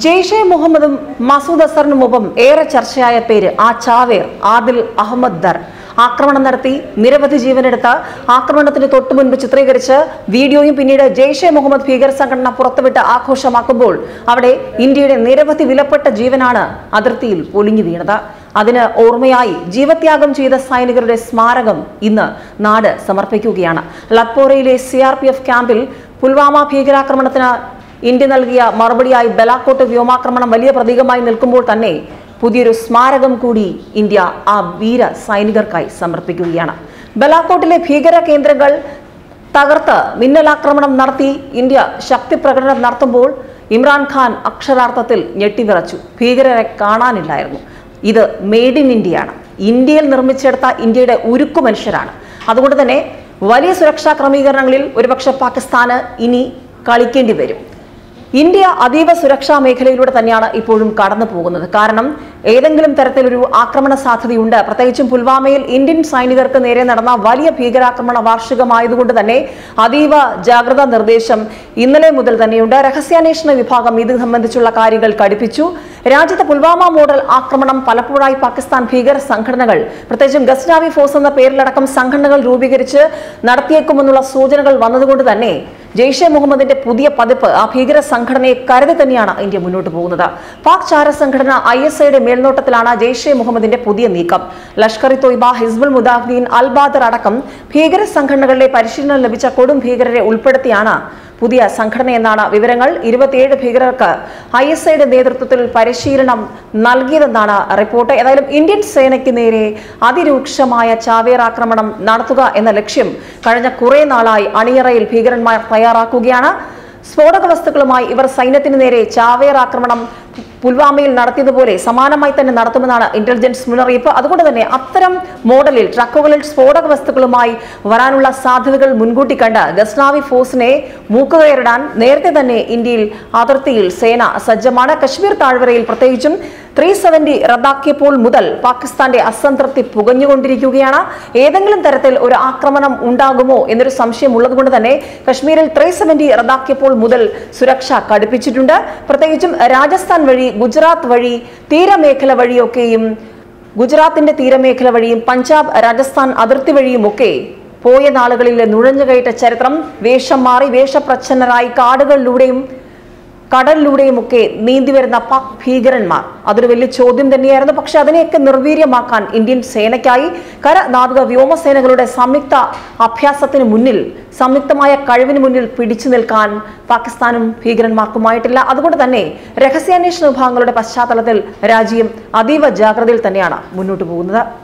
ജെയ്ഷെ മുഹമ്മദും മസൂദ് അസറിനുമൊപ്പം ഏറെ ചർച്ചയായ പേര് ആ ചാവേർ ആദിൽ അഹമ്മദ് ദർ ആക്രമണം നടത്തി നിരവധി ജീവനെടുത്ത ആക്രമണത്തിന് തൊട്ടു മുൻപ് ചിത്രീകരിച്ച് വീഡിയോയും പിന്നീട് ജെയ്ഷെ മുഹമ്മദ് ഭീകര സംഘടന പുറത്തുവിട്ട് ആഘോഷമാക്കുമ്പോൾ അവിടെ ഇന്ത്യയുടെ നിരവധി വിലപ്പെട്ട ജീവനാണ് അതിർത്തിയിൽ പൊലിഞ്ഞു വീണത്. അതിന് ഓർമ്മയായി ജീവത്യാഗം ചെയ്ത സൈനികരുടെ സ്മാരകം ഇന്ന് നാട് സമർപ്പിക്കുകയാണ്. ലത്പോറയിലെ സി ക്യാമ്പിൽ പുൽവാമ ഭീകരാക്രമണത്തിന് ഇന്ത്യ നൽകിയ മറുപടിയായി ബലാക്കോട്ട് വ്യോമാക്രമണം വലിയ പ്രതീകമായി നിൽക്കുമ്പോൾ തന്നെ പുതിയൊരു സ്മാരകം കൂടി ഇന്ത്യ ആ വീര സൈനികർക്കായി സമർപ്പിക്കുകയാണ്. ബലാക്കോട്ടിലെ ഭീകര കേന്ദ്രങ്ങൾ തകർത്ത് മിന്നലാക്രമണം നടത്തി ഇന്ത്യ ശക്തി പ്രകടനം നടത്തുമ്പോൾ ഇമ്രാൻഖാൻ അക്ഷരാർത്ഥത്തിൽ ഞെട്ടിവിറച്ചു. ഭീകരരെ കാണാനില്ലായിരുന്നു. ഇത് മെയ്ഡ് ഇൻ ഇന്ത്യയാണ് ഇന്ത്യയിൽ നിർമ്മിച്ചെടുത്ത ഇന്ത്യയുടെ ഉരുക്കു മനുഷ്യരാണ്. അതുകൊണ്ട് തന്നെ വലിയ സുരക്ഷാ ക്രമീകരണങ്ങളിൽ ഒരുപക്ഷെ പാകിസ്ഥാന് ഇനി കളിക്കേണ്ടി വരും. ഇന്ത്യ അതീവ സുരക്ഷാ മേഖലയിലൂടെ തന്നെയാണ് ഇപ്പോഴും കടന്നു പോകുന്നത്. കാരണം ഏതെങ്കിലും തരത്തിലൊരു ആക്രമണ സാധ്യതയുണ്ട്. പ്രത്യേകിച്ചും പുൽവാമയിൽ ഇന്ത്യൻ സൈനികർക്ക് നേരെ നടന്ന വലിയ ഭീകരാക്രമണ വാർഷികമായതുകൊണ്ട് തന്നെ അതീവ ജാഗ്രതാ നിർദ്ദേശം ഇന്നലെ മുതൽ തന്നെയുണ്ട്. രഹസ്യാന്വേഷണ വിഭാഗം ഇത് സംബന്ധിച്ചുള്ള കാര്യങ്ങൾ കടുപ്പിച്ചു. രാജ്യത്തെ പുൽവാമ മോഡൽ ആക്രമണം പലപ്പോഴായി പാകിസ്ഥാൻ ഭീകര സംഘടനകൾ പ്രത്യേകിച്ചും ഗസ്നാവി ഫോഴ്സ് എന്ന പേരിലടക്കം സംഘടനകൾ രൂപീകരിച്ച് നടത്തിയേക്കുമെന്നുള്ള സൂചനകൾ വന്നതുകൊണ്ട് തന്നെ ജെയ്ഷെ മുഹമ്മദിന്റെ പുതിയ പതിപ്പ് ആ ഭീകര സംഘടനയെ കരുതി തന്നെയാണ് ഇന്ത്യ മുന്നോട്ട് പോകുന്നത്. പാക് ചാര സംഘടന ഐ എസ് ഐയുടെ മേൽനോട്ടത്തിലാണ് ജെയ്ഷെ മുഹമ്മദിന്റെ പുതിയ നീക്കം. ലഷ്കർ ഇ തൊയ്ബ ഹിസ്ബുൾ മുദാഹ്ദീൻ അൽ ബാദർ അടക്കം ഭീകര സംഘടനകളിലെ പരിശീലനം ലഭിച്ച കൊടും ഭീകരരെ ഉൾപ്പെടുത്തിയാണ് പുതിയ സംഘടനയെന്നാണ് വിവരങ്ങൾ. ഇരുപത്തിയേഴ് ഭീകരർക്ക് ഐ എസ് ഐയുടെ നേതൃത്വത്തിൽ പരിശീലനം നൽകിയതെന്നാണ് റിപ്പോർട്ട്. ഏതായാലും ഇന്ത്യൻ സേനയ്ക്ക് നേരെ അതിരൂക്ഷമായ ചാവേർ ആക്രമണം നടത്തുക എന്ന ലക്ഷ്യം കഴിഞ്ഞ കുറേ നാളായി അണിയറയിൽ ഭീകരന്മാർ തയ്യാറാക്കുകയാണ്. സ്ഫോടക വസ്തുക്കളുമായി ഇവർ സൈന്യത്തിന് നേരെ ചാവേർ ആക്രമണം പുൽവാമയിൽ നടത്തിയതുപോലെ സമാനമായി തന്നെ നടത്തുമെന്നാണ് ഇന്റലിജൻസ് മുന്നറിയിപ്പ്. അതുകൊണ്ട് തന്നെ അത്തരം മോഡലിൽ ട്രക്കുകളിൽ സ്ഫോടക വസ്തുക്കളുമായി വരാനുള്ള സാധ്യതകൾ മുൻകൂട്ടി കണ്ട് ഗസ്നാവി ഫോഴ്സിനെ മൂക്കുകയറിടാൻ നേരത്തെ തന്നെ ഇന്ത്യയിൽ അതിർത്തിയിൽ സേന സജ്ജമാണ്. കശ്മീർ താഴ്വരയിൽ പ്രത്യേകിച്ചും ത്രീ സെവന്റി റദ്ദാക്കിയപ്പോൾ മുതൽ പാകിസ്ഥാന്റെ അസംതൃപ്തി പുകഞ്ഞുകൊണ്ടിരിക്കുകയാണ്. ഏതെങ്കിലും തരത്തിൽ ഒരു ആക്രമണം ഉണ്ടാകുമോ എന്നൊരു സംശയം ഉള്ളതുകൊണ്ട് തന്നെ കശ്മീരിൽ ത്രീ സെവന്റി റദ്ദാക്കിയപ്പോൾ മുതൽ സുരക്ഷ കടുപ്പിച്ചിട്ടുണ്ട്. പ്രത്യേകിച്ചും രാജസ്ഥാൻ വഴി ഗുജറാത്ത് വഴി തീരമേഖല വഴിയൊക്കെയും ഗുജറാത്തിന്റെ തീരമേഖല വഴിയും പഞ്ചാബ് രാജസ്ഥാൻ അതിർത്തി വഴിയുമൊക്കെ പോയ നാളുകളിലെ നുഴഞ്ഞുകയറ്റ ചരിത്രം വേഷം മാറി വേഷപ്രച്ഛന്നരായി കാടുകളിലൂടെയും കടലിലൂടെയും ഒക്കെ നീന്തി വരുന്ന പാക് ഭീകരന്മാർ. അതൊരു വലിയ ചോദ്യം തന്നെയായിരുന്നു. പക്ഷെ അതിനെയൊക്കെ നിർവീര്യമാക്കാൻ ഇന്ത്യൻ സേനയ്ക്കായി കര നാവിക വ്യോമസേനകളുടെ സംയുക്ത അഭ്യാസത്തിന് മുന്നിൽ സംയുക്തമായ കഴിവിന് മുന്നിൽ പിടിച്ചു നിൽക്കാൻ പാകിസ്ഥാനും ഭീകരന്മാർക്കുമായിട്ടില്ല. അതുകൊണ്ട് തന്നെ രഹസ്യാന്വേഷണ വിഭാഗങ്ങളുടെ പശ്ചാത്തലത്തിൽ രാജ്യം അതീവ ജാഗ്രതയിൽ തന്നെയാണ് മുന്നോട്ട് പോകുന്നത്.